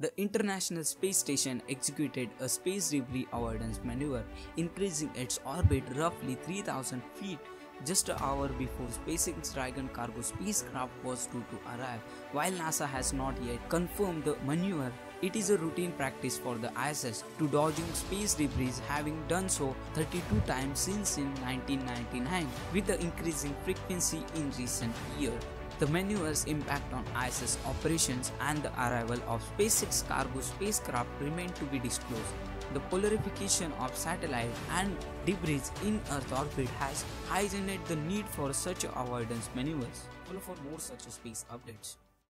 The International Space Station executed a space debris avoidance maneuver, increasing its orbit roughly 3000 feet just an hour before SpaceX Dragon cargo spacecraft was due to arrive. While NASA has not yet confirmed the maneuver, it is a routine practice for the ISS to dodging space debris having done so 32 times since in 1999 with the increasing frequency in recent years. The maneuver's impact on ISS operations and the arrival of SpaceX cargo spacecraft remain to be disclosed. The polarification of satellites and debris in Earth orbit has heightened the need for such avoidance maneuvers. Follow for more such space updates.